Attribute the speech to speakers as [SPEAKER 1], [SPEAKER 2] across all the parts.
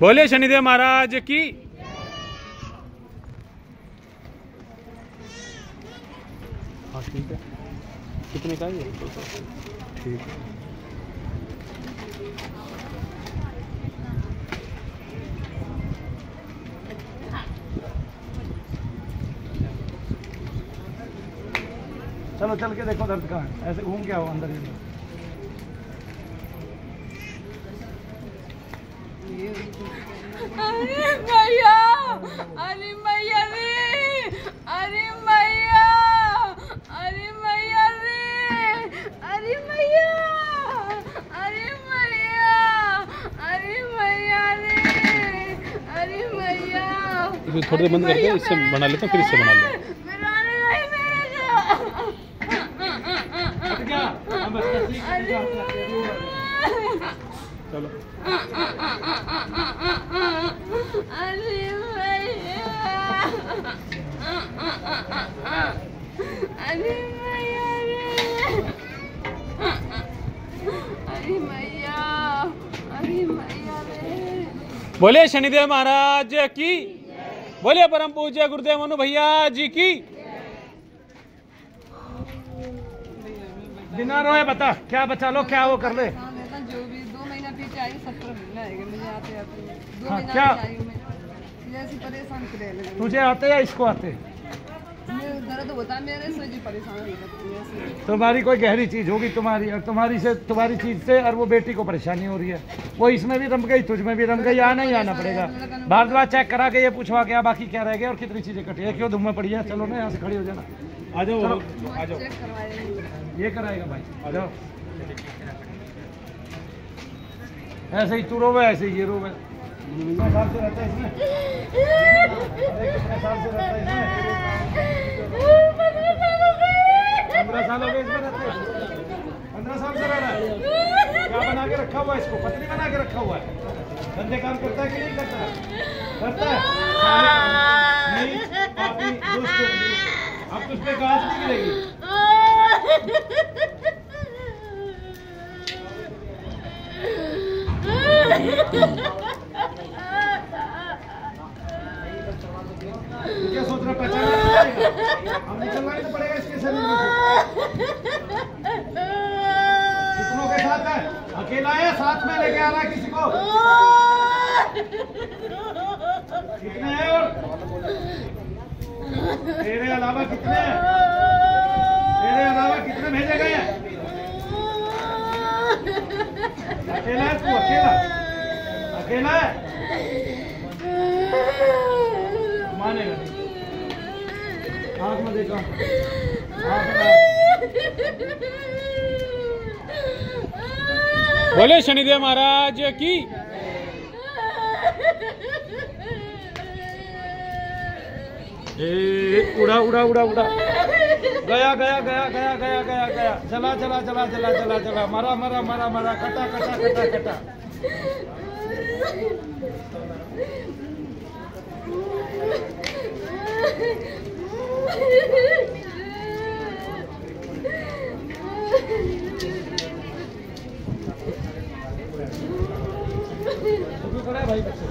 [SPEAKER 1] बोले शनिदेव महाराज की। हाँ ठीक है। कितने का ये? ठीक।
[SPEAKER 2] चलो, चल के देखो दर्द कहाँ है। ऐसे घूम के आओ अंदर ही।
[SPEAKER 3] अरे भैया अरे मैया रे अरे मैया अरे मैया रे अरे मैया अरे मैया अरे मैया रे अरे मैया
[SPEAKER 1] इसमें थोड़ी देर बंद करके इससे बना लेते हैं फिर इससे बना लेते
[SPEAKER 3] मेरा नहीं मेरे को।
[SPEAKER 1] चलो।
[SPEAKER 3] अरे अरे
[SPEAKER 1] बोले शनिदेव महाराज की। बोले परम पूज्य गुरुदेव मनु भैया जी की।
[SPEAKER 2] बिना रोए बता, क्या बचा लो, क्या वो कर ले
[SPEAKER 3] हाँ मैं ना जो भी दो महीना पीछे आई सत्रह महीना है मुझे आते आते दो
[SPEAKER 2] हाँ, क्या? तुझे आते या इसको आते?
[SPEAKER 3] मेरे दर्द होता है मेरे से जी परेशान हो जाती है ऐसे
[SPEAKER 2] तुम्हारी कोई गहरी चीज़ होगी तुम्हारी और तुम्हारी से तुम्हारी चीज़ से और वो बेटी को परेशानी हो रही है। वो इसमें भी रम गई तुझ में भी रम गई आना ही आना पड़ेगा। भारद्वाज चेक करा के ये पूछवा के बाकी क्या रह गया और कितनी चीज़ें कटी है। क्यों धूम में पड़ी है। चलो ना यहाँ से खड़ी हो जाना।
[SPEAKER 1] आ जाओ आ जाओ।
[SPEAKER 2] ये कराएगा भाई। आ जाओ। ऐसे ही तू रोवे ऐसे ही ये रोवे कितने साल से रहता है इसमें। कितने साल से रहता है इसमें। पंद्रह साल हो गए इसमें रहते पंद्रह साल से रह रहा है। क्या बना के रखा हुआ है इसको? पत्नी बना के रखा हुआ है। धंधे काम करता है कि नहीं करता? है। करता है पापी, दुष्ट अब तुझ पे घास नहीं मिलेगी। तू क्या सोच रहा पहचाना नहीं पड़ेगा हम निकलना ही तो पड़ेगा इसके शरीर में से। कितनों के साथ है अकेला है, साथ में लेके आ रहा है किसी को। कितने हैं और? तेरे अलावा कितने हैं? तेरे अलावा कितने भेजे गए हैं? अकेला है तू, अकेला। अकेला है? नहीं आँख में देखा। में।
[SPEAKER 1] बोले शनिदेव महाराज की।
[SPEAKER 2] ए, उड़ा उड़ा उड़ा उड़ा। गया गया गया गया गया गया गया। चला चला चला चला चला चला मरा मरा मरा मरा। कटा कटा कटा कटा। अभी भाई बच्चे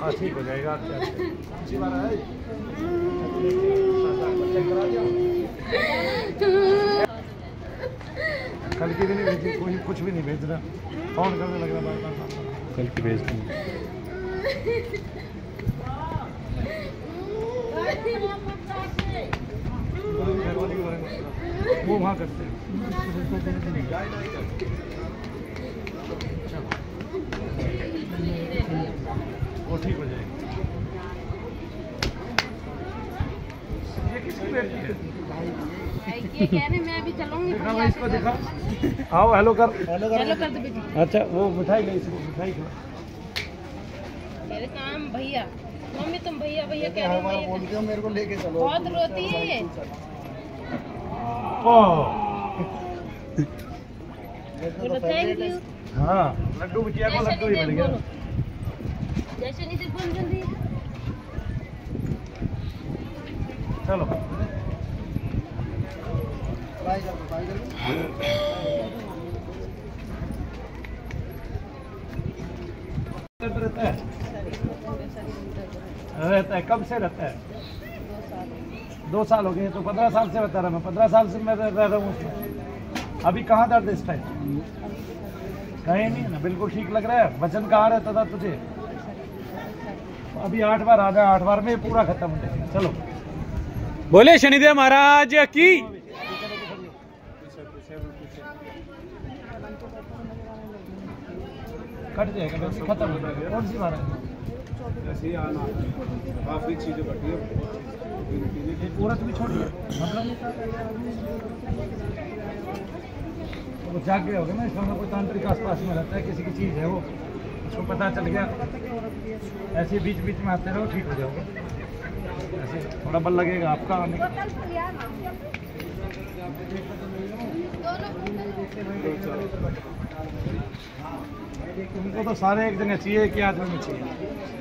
[SPEAKER 2] हाँ ठीक हो जाएगा अच्छा। अच्छी बात है कल की भी नहीं भेजी कोई कुछ भी नहीं भेज रहा फ़ोन करने लग रहा बार बार।
[SPEAKER 1] कल की भेज दूँगा।
[SPEAKER 2] वो वहाँ करते हैं। वो ठीक हो जाएगी। ये किसकी बेटी है?
[SPEAKER 3] ये कह रहे मैं अभी चलूँगी
[SPEAKER 2] देखा इसको देखा। आओ हेलो कर। हेलो
[SPEAKER 3] कर। दो
[SPEAKER 2] अच्छा वो मिठाई ले इसको मिठाई खिला
[SPEAKER 3] मेरे काम भैया। मम्मी तुम भैया भैया कह रही हो
[SPEAKER 2] बोल के मेरे को लेके चलो।
[SPEAKER 3] बहुत रोती है। ये
[SPEAKER 2] हाँ लड्डू बिटिया को लड्डू ही मिल गया चलो। रहता है। रहता है कब से रहता है? दो साल हो गए तो पंद्रह साल से बता रहा मैं पंद्रह साल से मैं रह रह हूँ उसमें। अभी कहाँ दर्द इस टाइम कहीं नहीं ना बिल्कुल ठीक लग रहा है वज़न कहाँ रहता था तुझे? अभी आठ बार आ गया आठ बार में पूरा खत्म हो जाएगा चलो।
[SPEAKER 1] बोले शनिदेव महाराज की।
[SPEAKER 2] कट जाएगा खत्म हो जाएगा। कौन सी बात है?
[SPEAKER 4] ऐसे ही आना। काफ़ी चीज़ें बढ़ी है।
[SPEAKER 2] पूरा तुम्हें छोड़िए मतलब वो जाग गया होगा ना इसमें कोई तांत्रिक आसपास में रहता है, किसी की चीज़ है वो, उसको पता चल गया। ऐसे बीच बीच में आते रहो, ठीक हो जाओगे। ऐसे थोड़ा बल लगेगा आपका आने का। तुमको तो सारे एक जगह चाहिए कि आदमी में चाहिए।